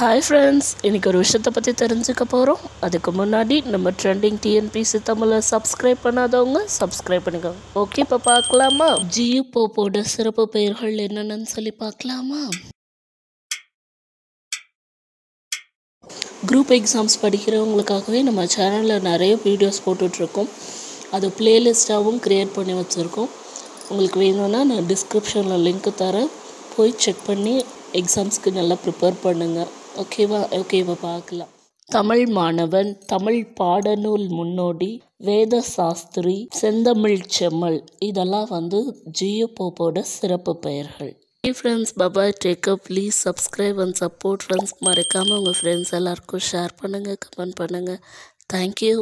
Hi friends இன்றைக்கி ஒரு விஷயத்தை பற்றி தெரிஞ்சுக்க போகிறோம் அதுக்கு முன்னாடி நம்ம ட்ரெண்டிங் டிஎன்பிசி தமிழை சப்ஸ்கிரைப் பண்ணாதவங்க சப்ஸ்கிரைப் பண்ணிக்கோங்க ஓகே இப்போ பார்க்கலாமா? ஜியு போப்போட சிறப்பு பெயர்கள் என்னென்னு சொல்லி பார்க்கலாமா? குரூப் எக்ஸாம்ஸ் படிக்கிறவங்களுக்காகவே நம்ம சேனலில் நிறைய வீடியோஸ் போட்டுட்ருக்கோம். அது பிளேலிஸ்ட்டாகவும் க்ரியேட் பண்ணி வச்சுருக்கோம். உங்களுக்கு வேணும்னா நான் டிஸ்கிரிப்ஷனில் லிங்க் தரேன். போய் செக் பண்ணி எக்ஸாம்ஸ்க்கு நல்லா ப்ரிப்பேர் பண்ணுங்கள் ஓகேவா ஓகேவா பார்க்கலாம். தமிழ் மாணவன் தமிழ் பாடநூல் முன்னோடி வேத சாஸ்திரி செந்தமிழ் செம்மல். இதெல்லாம் வந்து ஜியோ போப்போட சிறப்பு பெயர்கள். ஹே ஃப்ரெண்ட்ஸ் பபாய் take up please subscribe and support friends மறக்காமல் உங்கள் ஃப்ரெண்ட்ஸ் எல்லாருக்கும் ஷேர் பண்ணுங்கள் கமெண்ட் பண்ணுங்கள் தேங்க்யூ